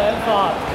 Stanford.